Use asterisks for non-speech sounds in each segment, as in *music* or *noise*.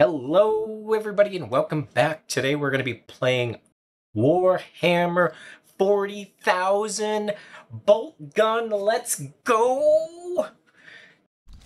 Hello, everybody, and welcome back. Today we're going to be playing Warhammer 40,000 Boltgun. Let's go!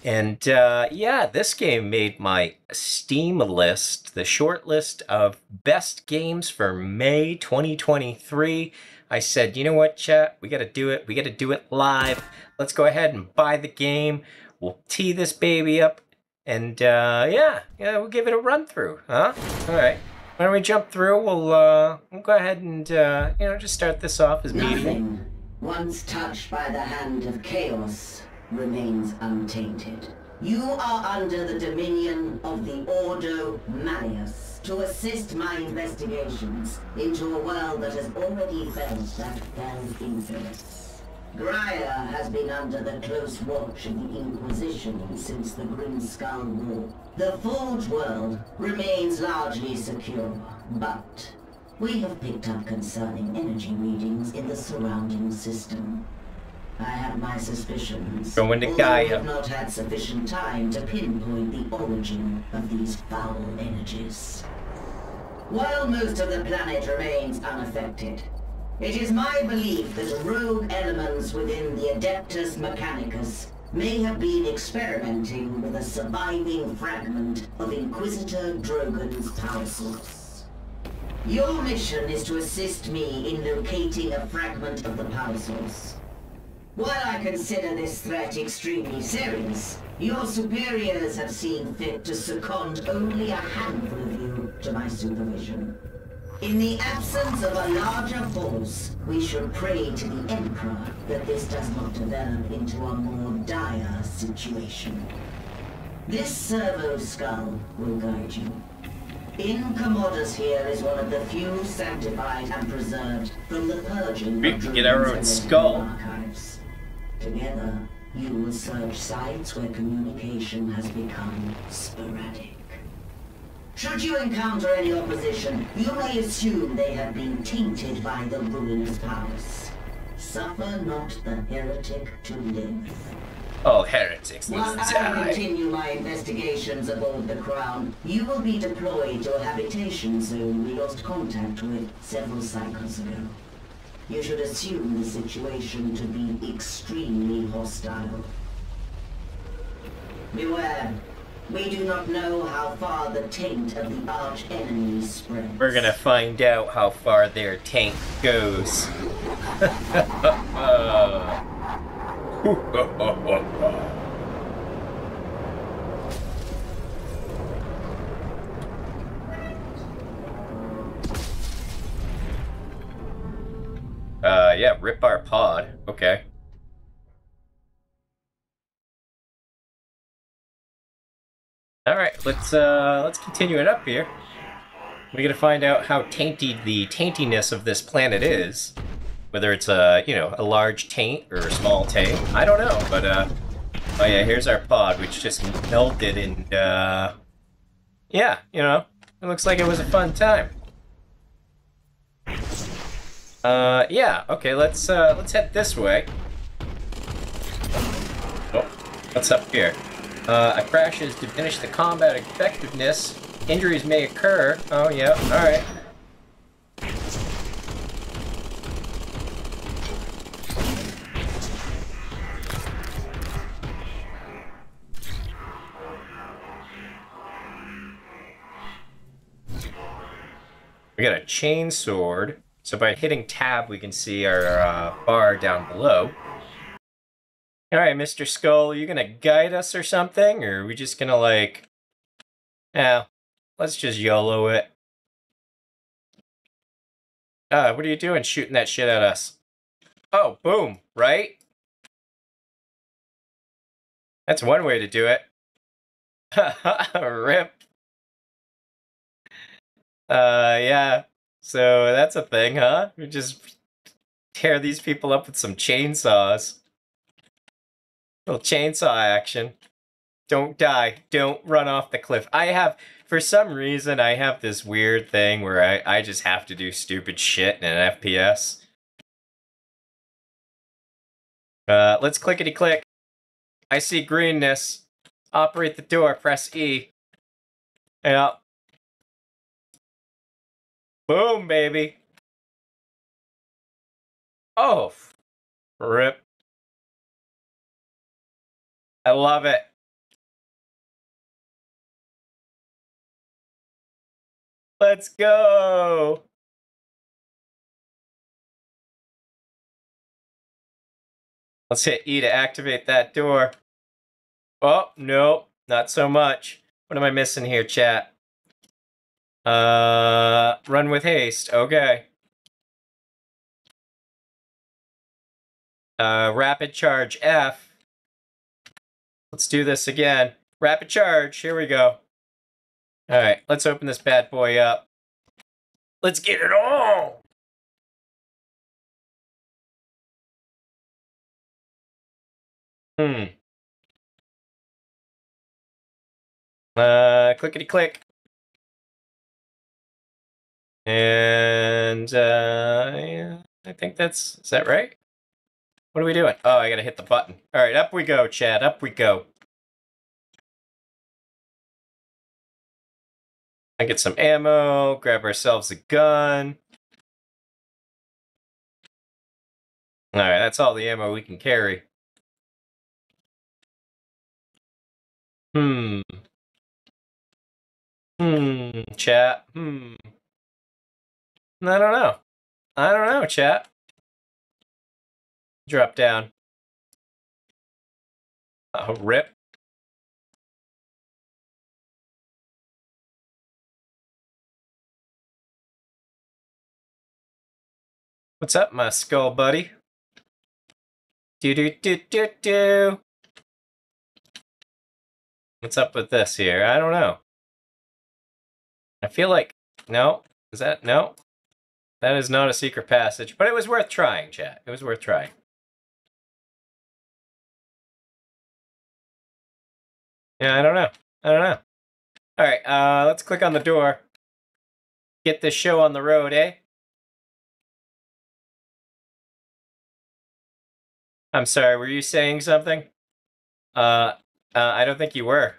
And uh, yeah, this game made my Steam list, the short list of best games for May 2023. I said, you know what, chat? We got to do it. We got to do it live. Let's go ahead and buy the game. We'll tee this baby up and uh, yeah, yeah, we'll give it a run through, huh? All right. Why don't we jump through? We'll uh, we'll go ahead and uh, you know just start this off as. Nothing, once touched by the hand of chaos, remains untainted. You are under the dominion of the Ordo Malleus to assist my investigations into a world that has already felt that fell influence. Graia has been under the close watch of the Inquisition since the Grim Skull War. The Forge world remains largely secure, but we have picked up concerning energy readings in the surrounding system. I have my suspicions. Go into although Gaia. Have not had sufficient time to pinpoint the origin of these foul energies. While most of the planet remains unaffected, it is my belief that rogue elements within the Adeptus Mechanicus may have been experimenting with a surviving fragment of Inquisitor Drogan's power source. Your mission is to assist me in locating a fragment of the power source. While I consider this threat extremely serious, your superiors have seen fit to second only a handful of you to my supervision. In the absence of a larger force, we should pray to the Emperor that this does not develop into a more dire situation. This servo skull will guide you. In Commodus here is one of the few sanctified and preserved from the purging We can get our own skull. archives. Together, you will search sites where communication has become sporadic. Should you encounter any opposition, you may assume they have been tainted by the ruinous powers. Suffer not the heretic to live. Oh, heretics While I continue my investigations aboard the Crown, you will be deployed to a habitation zone we lost contact with several cycles ago. You should assume the situation to be extremely hostile. Beware. We do not know how far the taint of the arch enemy spreads. We're gonna find out how far their tank goes. *laughs* uh, yeah, rip our pod. Okay. All right, let's uh, let's continue it up here. We gotta find out how tainty the taintiness of this planet is. Whether it's a you know a large taint or a small taint, I don't know. But uh, oh yeah, here's our pod, which just melted and uh, yeah, you know, it looks like it was a fun time. Uh, yeah, okay, let's uh, let's head this way. Oh, what's up here? Uh, a crash has diminished the combat effectiveness. Injuries may occur. Oh, yeah, alright. We got a chain sword. So by hitting tab, we can see our uh, bar down below. All right, Mr. Skull, are you gonna guide us or something, or are we just gonna like, yeah, let's just YOLO it. Ah, what are you doing, shooting that shit at us? Oh, boom, right? That's one way to do it. *laughs* Rip. Uh, yeah. So that's a thing, huh? We just tear these people up with some chainsaws. Little chainsaw action. Don't die. Don't run off the cliff. I have, for some reason, I have this weird thing where I, I just have to do stupid shit in an FPS. Uh, let's clickety click. I see greenness. Operate the door. Press E. Yeah. Boom, baby. Oh, rip. I love it. Let's go. Let's hit E to activate that door. Oh, no, not so much. What am I missing here, chat? Uh, run with haste. Okay. Uh, rapid charge F. Let's do this again. Rapid charge. Here we go. All right, let's open this bad boy up. Let's get it on. Hmm. Uh, clickety click. And uh, I think that's is that right? What are we doing? Oh, I gotta hit the button. All right, up we go, Chad. Up we go. I get some ammo. Grab ourselves a gun. All right, that's all the ammo we can carry. Hmm. Hmm, chat. Hmm. I don't know. I don't know, chat. Drop down. Oh, rip. What's up, my skull buddy? Do do do do do. What's up with this here? I don't know. I feel like no. Is that no? That is not a secret passage, but it was worth trying, chat. It was worth trying. Yeah, I don't know. I don't know. All right, uh, let's click on the door. Get this show on the road, eh? I'm sorry, were you saying something? Uh, uh, I don't think you were.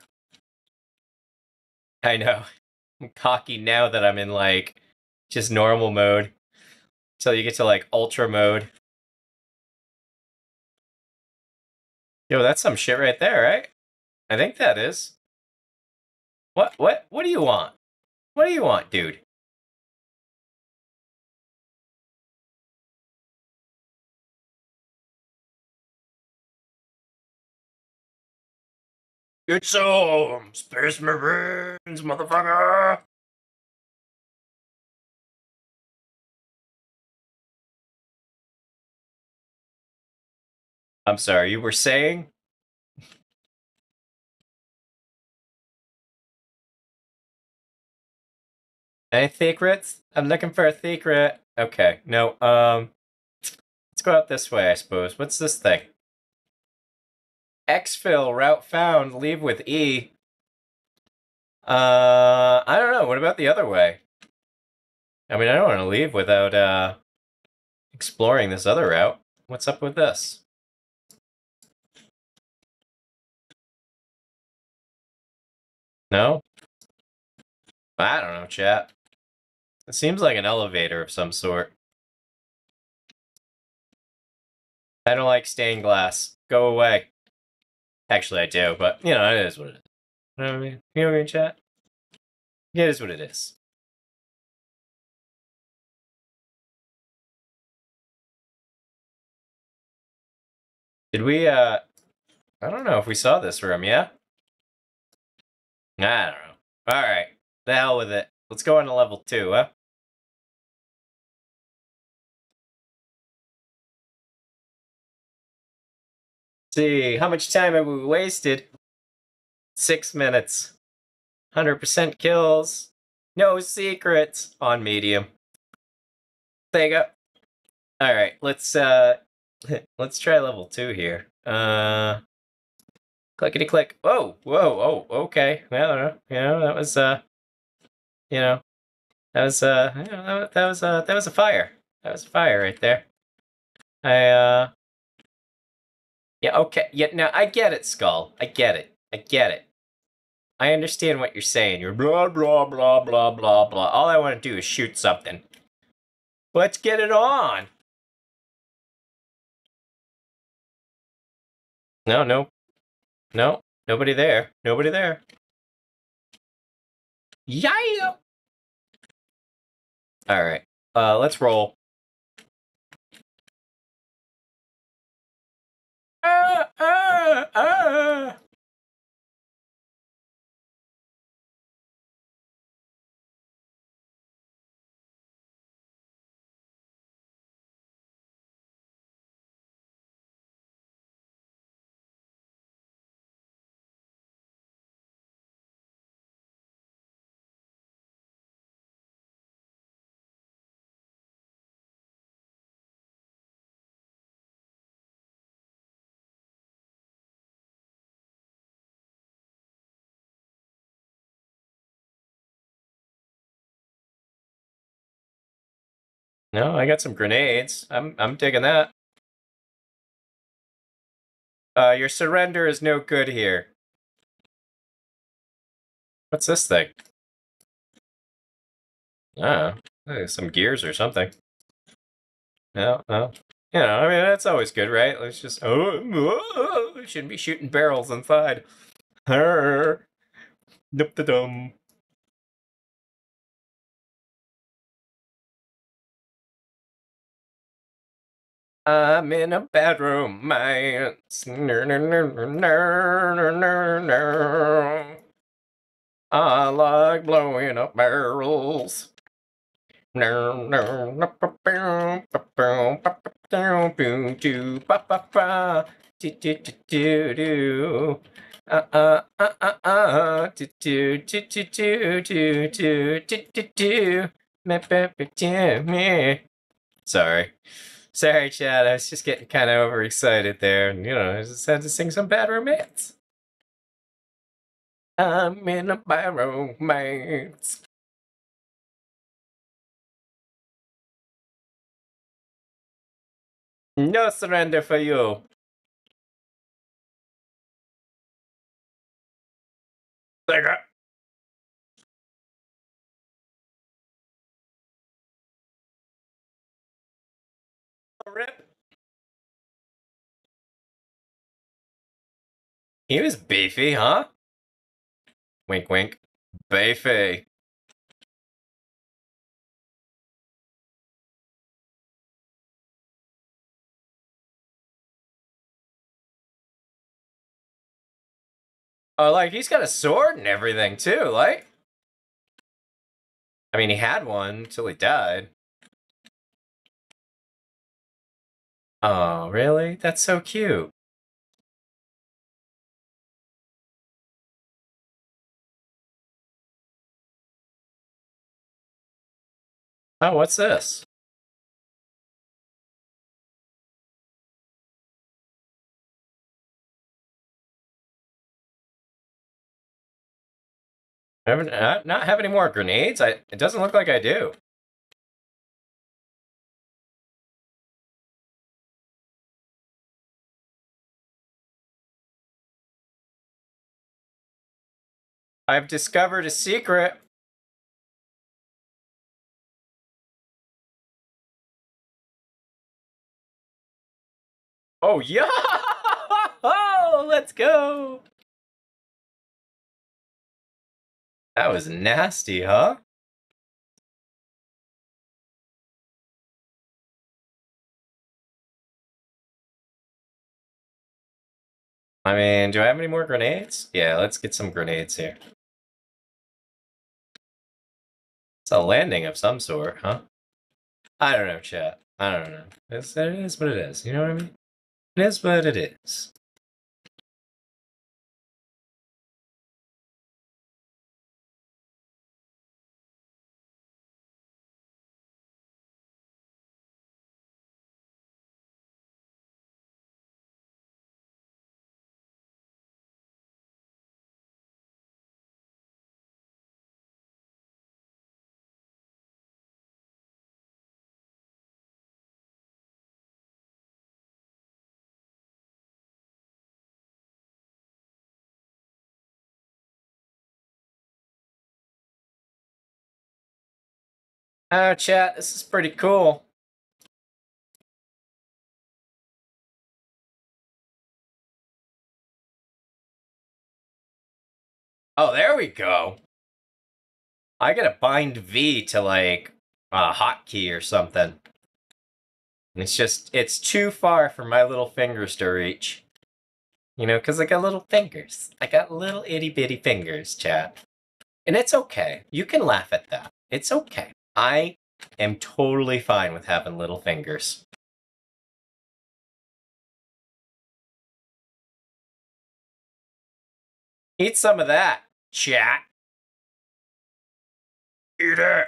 I know. I'm cocky now that I'm in like just normal mode. Until you get to like ultra mode. Yo, that's some shit right there, right? I think that is. What what what do you want? What do you want, dude? Get some Space Marines, motherfucker! I'm sorry, you were saying? Any secrets? I'm looking for a secret. Okay, no, um... Let's go out this way, I suppose. What's this thing? Exfil, route found, leave with E. Uh, I don't know. What about the other way? I mean, I don't want to leave without, uh, exploring this other route. What's up with this? No? I don't know, chat. It seems like an elevator of some sort. I don't like stained glass. Go away. Actually, I do, but, you know, it is what it is. You know what I mean? You know what I mean, chat? It is what it is. Did we, uh... I don't know if we saw this room, yeah? I don't know. Alright. The hell with it. Let's go on to level two, huh? See, how much time have we wasted? Six minutes. 100% kills. No secrets on medium. There you go. Alright, let's, uh, *laughs* let's try level two here. Uh, clickety click. Whoa, whoa, oh, okay. Well, you know, that was, uh, you know, that was, uh, you know, that was, uh, that was a fire. That was a fire right there. I, uh, yeah, okay. Yeah, now I get it, Skull. I get it. I get it. I understand what you're saying. You're blah, blah, blah, blah, blah, blah. All I want to do is shoot something. Let's get it on. No, no. No, nobody there. Nobody there. Yeah. All right. Uh, let's roll. *laughs* ah, ah. No, I got some grenades. I'm I'm digging that. Uh, your surrender is no good here. What's this thing? Ah, oh, some gears or something. No, no. You know, I mean, that's always good, right? Let's just, oh, oh we shouldn't be shooting barrels inside. Nope, the dum. I'm in a bad romance. I like blowing up barrels. Sorry. Sorry, Chad. I was just getting kind of overexcited there. And, you know, I just had to sing some bad romance. I'm in a bad romance. No surrender for you. There He was beefy, huh? Wink, wink. Beefy. Oh, like, he's got a sword and everything, too, like. I mean, he had one until he died. Oh, really? That's so cute. Oh, what's this? I haven't, uh, not have any more grenades? I, it doesn't look like I do. I've discovered a secret. Oh, yeah! Oh, *laughs* let's go! That was nasty, huh? I mean, do I have any more grenades? Yeah, let's get some grenades here. It's a landing of some sort, huh? I don't know, chat. I don't know. It's, it is what it is. You know what I mean? It is what it is. Oh, chat, this is pretty cool. Oh, there we go. I gotta bind V to like a hotkey or something. It's just, it's too far for my little fingers to reach. You know, because I got little fingers. I got little itty bitty fingers, chat. And it's okay. You can laugh at that. It's okay. I am totally fine with having little fingers. Eat some of that, chat. Eat it.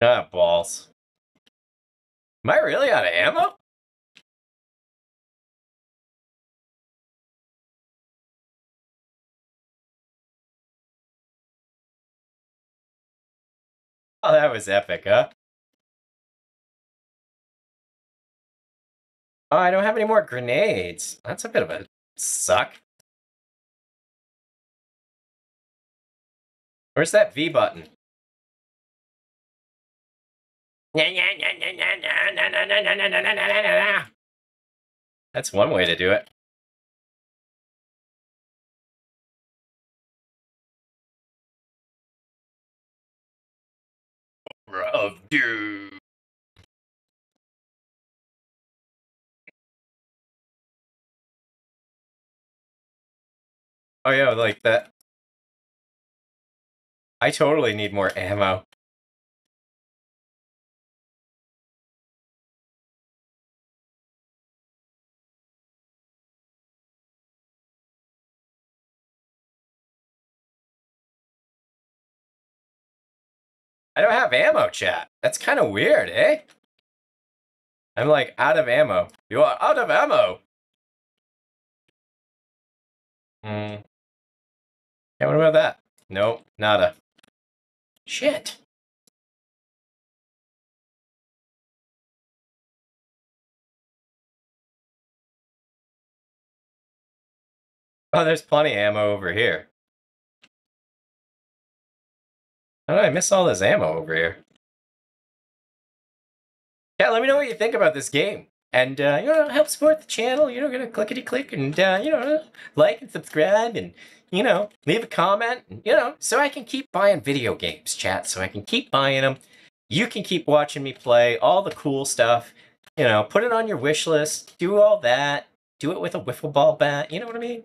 Ah, balls. Am I really out of ammo? Oh, that was epic, huh? Oh, I don't have any more grenades. That's a bit of a suck. Where's that V button? That's one way to do it. Of doom. Oh yeah, like that. I totally need more ammo. I don't have ammo, chat. That's kind of weird, eh? I'm like out of ammo. You are out of ammo. Hmm. Yeah, what about that? Nope, nada. Shit. Oh, there's plenty ammo over here. How did I miss all this ammo over here? Yeah, let me know what you think about this game. And, uh, you know, help support the channel. You know, gonna clickety click and, uh, you know, like and subscribe and, you know, leave a comment, you know, so I can keep buying video games, chat, so I can keep buying them. You can keep watching me play all the cool stuff. You know, put it on your wish list, do all that, do it with a wiffle ball bat, you know what I mean?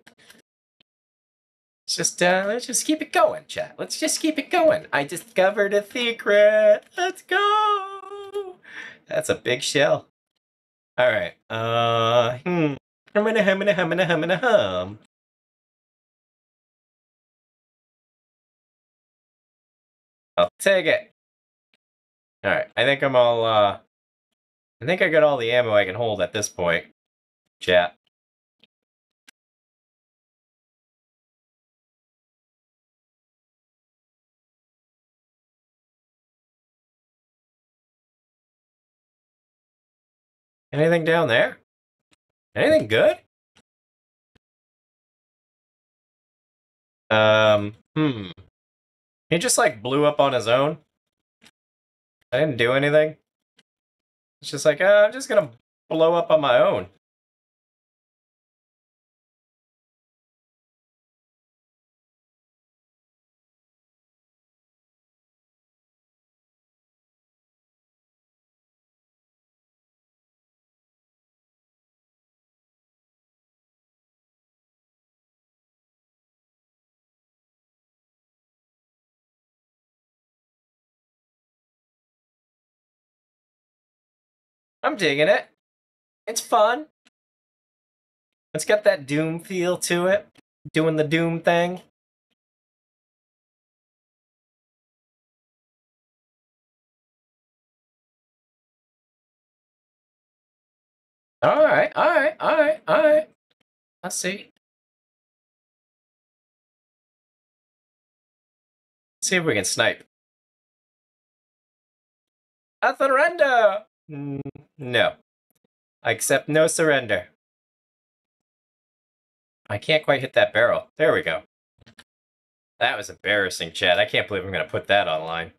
Let's just uh, let's just keep it going, chat. Let's just keep it going. I discovered a secret. Let's go. That's a big shell. All right. Uh, hmm. I'm gonna hum, gonna hum, gonna hum, gonna hum. I'll take it. All right. I think I'm all. Uh, I think I got all the ammo I can hold at this point, chat. Anything down there? Anything good? Um, hmm. He just like blew up on his own. I didn't do anything. It's just like, uh, I'm just gonna blow up on my own. I'm digging it. It's fun. It's got that Doom feel to it. Doing the Doom thing. Alright, alright, alright, alright. I see. See if we can snipe. Surrender! Mm, no. I accept no surrender. I can't quite hit that barrel. There we go. That was embarrassing, Chad. I can't believe I'm going to put that online.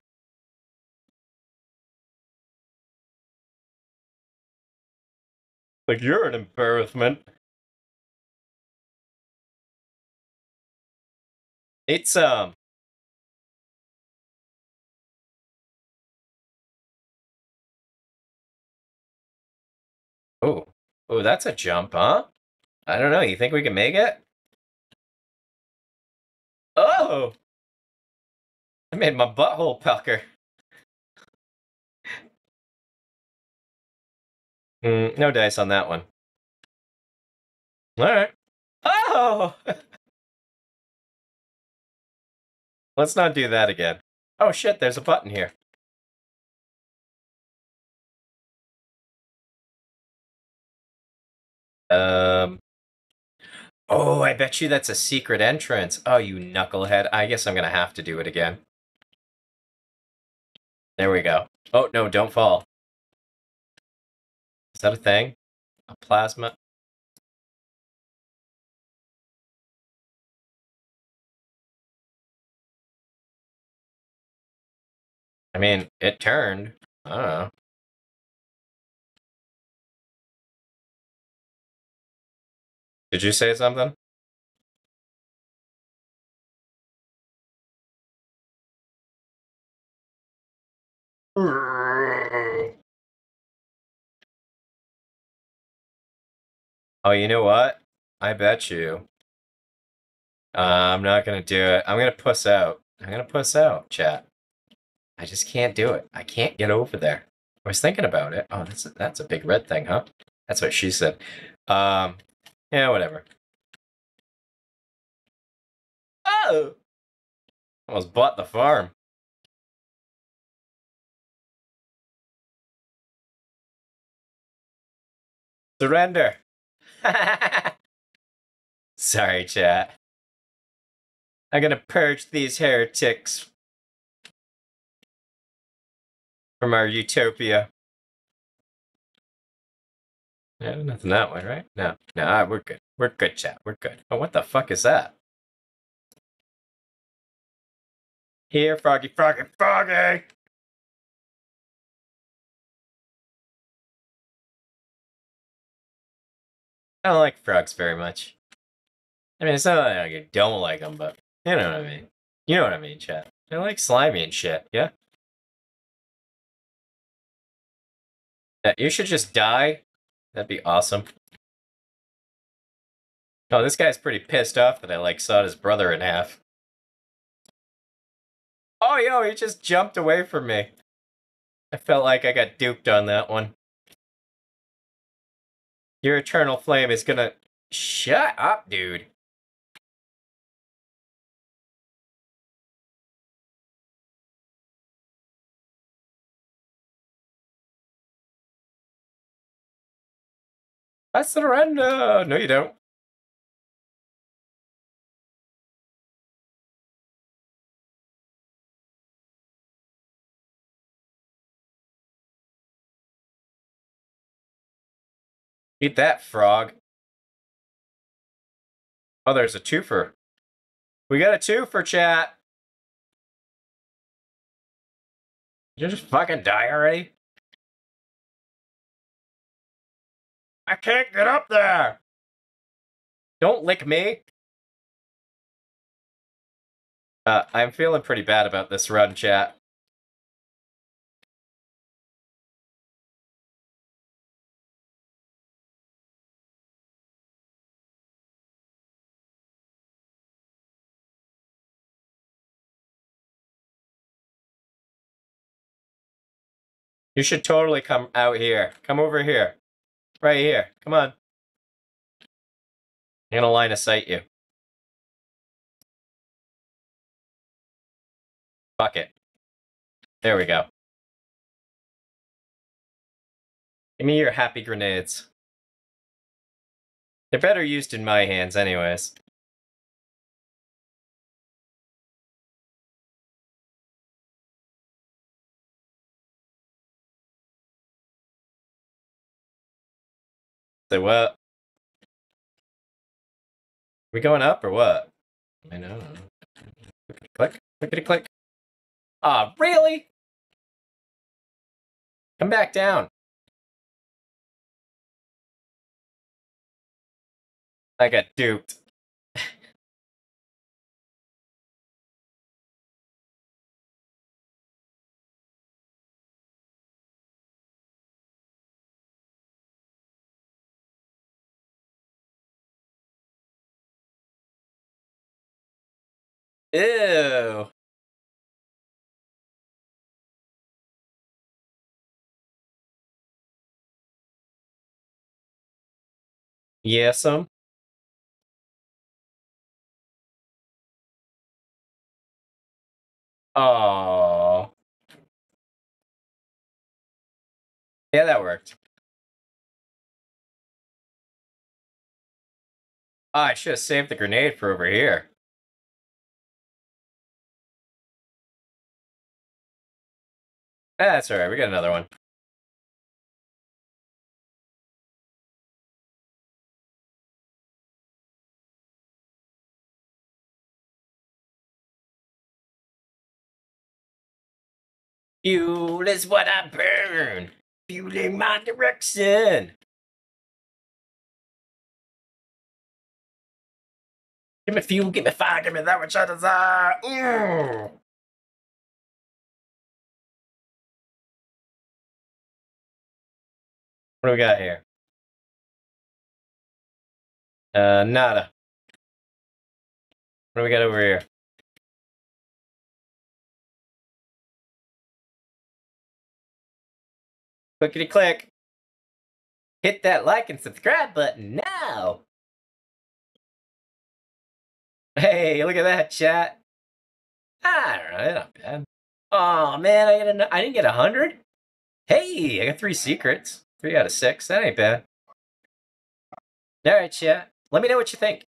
Like, you're an embarrassment. It's, um... Oh. Oh, that's a jump, huh? I don't know. You think we can make it? Oh! I made my butthole pucker. Mm, no dice on that one. Alright. Oh! *laughs* Let's not do that again. Oh shit, there's a button here. Um. Oh, I bet you that's a secret entrance. Oh, you knucklehead. I guess I'm gonna have to do it again. There we go. Oh, no, don't fall. Is that a thing? A plasma? I mean, it turned. I don't know. Did you say something? Oh, you know what? I bet you. Uh, I'm not gonna do it. I'm gonna puss out. I'm gonna puss out, chat. I just can't do it. I can't get over there. I was thinking about it. Oh, that's a, that's a big red thing, huh? That's what she said. Um, yeah, whatever. Oh! Almost bought the farm. Surrender. *laughs* Sorry, chat. I'm gonna purge these heretics from our utopia. Yeah, nothing that way, right? No, no, ah, we're good. We're good, chat. We're good. Oh, what the fuck is that? Here, Froggy, Froggy, Froggy! I don't like frogs very much. I mean, it's not like I don't like them, but you know what I mean. You know what I mean, chat. They're like slimy and shit, yeah? Yeah, you should just die. That'd be awesome. Oh, this guy's pretty pissed off that I, like, sawed his brother in half. Oh, yo, he just jumped away from me. I felt like I got duped on that one. Your eternal flame is gonna... Shut up, dude. I surrender! No, you don't. Eat that, frog. Oh, there's a twofer. We got a twofer, chat. You just fucking die already? I can't get up there! Don't lick me! Uh, I'm feeling pretty bad about this run, chat. You should totally come out here. Come over here. Right here. Come on. I'm gonna line of sight you. Fuck it. There we go. Give me your happy grenades. They're better used in my hands anyways. Say what? We going up or what? I know. Click, clickety click. Ah, really? Come back down. I got duped. Ew. Yes'm. Oh. Yeah, that worked. Oh, I should have saved the grenade for over here. That's alright, we got another one. Fuel is what I burn, fueling my direction. Give me fuel, give me fire, give me that which I desire. Mm. What do we got here? Uh, nada. What do we got over here? Clickety click. Hit that like and subscribe button now. Hey, look at that chat. Alright, not bad. Oh man, I, a, I didn't get a hundred. Hey, I got three secrets. Three out of six. That ain't bad. Alright, chat. Let me know what you think.